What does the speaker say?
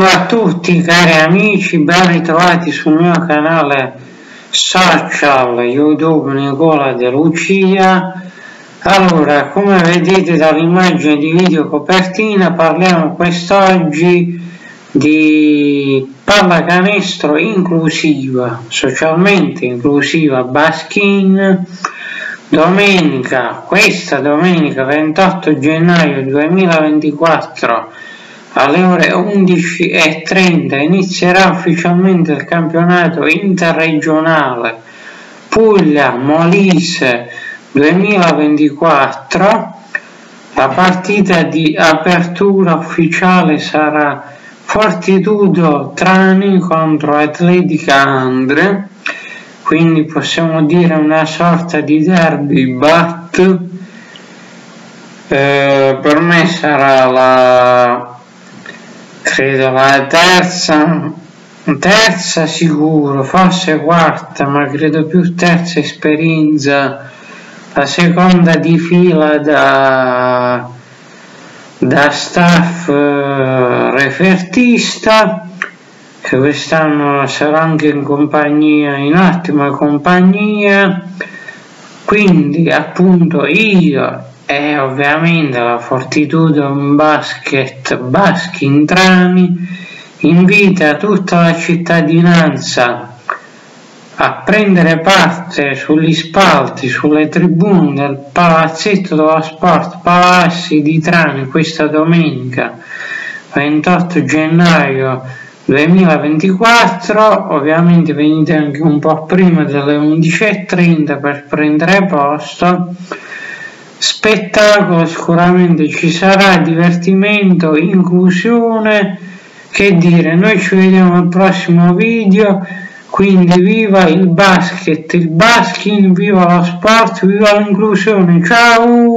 Buongiorno a tutti cari amici, ben ritrovati sul mio canale social YouTube Nicola De Lucia. Allora, come vedete dall'immagine di video copertina, parliamo quest'oggi di pallacanestro inclusiva, socialmente inclusiva Baskin. Domenica, questa domenica 28 gennaio 2024 alle ore 11.30 inizierà ufficialmente il campionato interregionale Puglia Molise 2024 la partita di apertura ufficiale sarà Fortitudo Trani contro Atletica Andre. Quindi possiamo dire una sorta di derby bat. Eh, per me sarà la credo la terza terza sicuro forse quarta ma credo più terza esperienza la seconda di fila da da staff eh, refertista che quest'anno sarà anche in compagnia in ottima compagnia. Quindi appunto io e ovviamente la Fortitudo Basket Baskin Trani invita tutta la cittadinanza a prendere parte sugli spalti, sulle tribune del palazzetto dello sport Palassi di Trani questa domenica 28 gennaio 2024 ovviamente venite anche un po' prima delle 11.30 per prendere posto spettacolo sicuramente ci sarà divertimento inclusione che dire noi ci vediamo al prossimo video quindi viva il basket il basket viva lo sport viva l'inclusione ciao